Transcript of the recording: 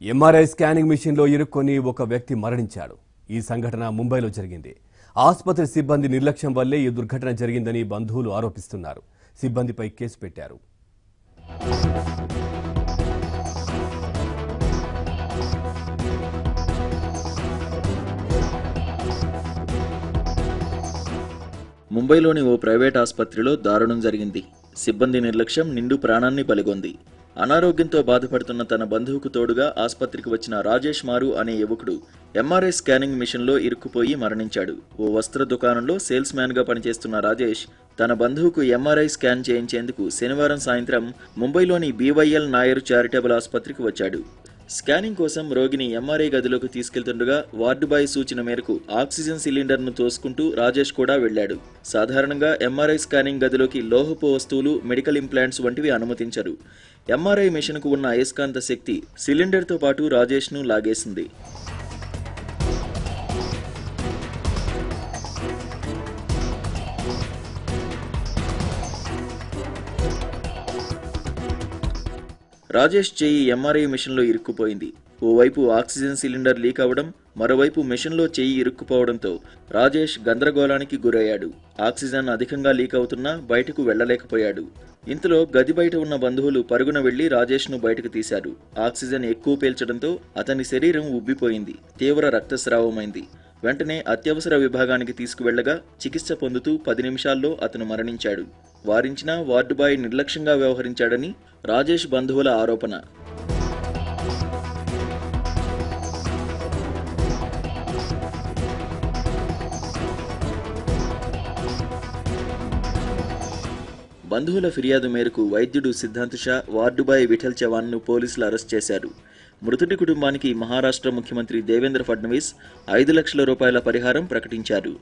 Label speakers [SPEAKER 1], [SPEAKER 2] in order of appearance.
[SPEAKER 1] MRI scanning మిషన్లో ఇరుక్కొని ఒక వ్యక్తి మరణించాడు. ఈ సంఘటన ముంబైలో జరిగింది. ఆసుపత్రి సిబ్బంది నిర్లక్ష్యం వల్లే ఈ దుర్ఘటన జరిగిందని బంధువులు ఆరోపిస్తున్నారు. సిబ్బందిపై కేసు పెట్టారు.
[SPEAKER 2] ముంబైలోని ఓ ప్రైవేట్ ఆసుపత్రిలో దారుణం జరిగింది. సిబ్బంది నిర్లక్ష్యం నిండు ప్రాణాన్ని పలిగొంది అనారోగ్యంతో బాధపడుతున్న తన బంధువుకు తోడుగా ఆసుపత్రికి వచ్చిన రాజేష్ మారు అనే యువకుడు ఎంఆర్ఐ స్కానింగ్ మిషన్లో ఇరుక్కుపోయి మరణించాడు. ఓ వస్త్ర దుకాణంలో సేల్స్ మ్యాన్గా పనిచేస్తున్న రాజేష్ తన బంధువుకు ఎంఆర్ఐ స్కాన్ చేయించేందుకు శనివారం సాయంత్రం ముంబైలోని బీవైఎల్ నాయర్ చారిటబుల్ ఆసుపత్రికి వచ్చాడు. స్కానింగ్ కోసం రోగిని ఎంఆర్ఐ గదిలోకి తీసుకెళ్తుండగా వార్డు బాయ్ సూచన మేరకు ఆక్సిజన్ సిలిండర్ను తోసుకుంటూ రాజేష్ కూడా వెళ్ళాడు. సాధారణంగా ఎంఆర్ఐ స్కానింగ్ గదిలోకి లోహపు వస్తువులు మెడికల్ ఇంప్లాంట్స్ వంటివి అనుమతించరు. ఎంఆర్ఐ మిషన్కు ఉన్న అయస్కాంత శక్తి సిలిండర్తో పాటు రాజేష్ను లాగేసింది. రాజేష్ చేయి ఎంఆర్ఐ మిషన్లో ఇరుక్కుపోయింది. ఓవైపు ఆక్సిజన్ సిలిండర్ లీక్ అవడం మరోవైపు మిషన్లో చేయి ఇరుక్కుపోవడంతో రాజేష్ గందరగోళానికి గురయ్యాడు. ఆక్సిజన్ అధికంగా లీక్ అవుతున్నా బయటకు వెళ్ళలేకపోయాడు ఇంతలో గది బయట ఉన్న బంధువులు పరుగున వెళ్ళి రాజేష్ను బయటకు తీశారు. ఆక్సిజన్ ఎక్కువ పీల్చడంతో అతని శరీరం ఉబ్బిపోయింది. తీవ్ర రక్తస్రావమైంది. వెంటనే అత్యవసర విభాగానికి తీసుకువెళ్ళగా చికిత్స పొందుతూ పది నిమిషాల్లో అతను మరణించాడు. వారించిన వార్డు బాయ్ నిర్లక్ష్యంగా వ్యవహరించాడని రాజేష్ బంధువుల ఆరోపణ. బంధువుల ఫిర్యాదు మేరకు వైద్యుడు సిద్ధాంత్ షా వార్డు బాయ్ విఠల్ చవాన్ను పోలీసులు అరెస్ట్ చేశారు. మృతుడి కుటుంబానికి మహారాష్ట్ర ముఖ్యమంత్రి దేవేంద్ర ఫడ్నవీస్ ఐదు లక్షల రూపాయల పరిహారం ప్రకటించారు.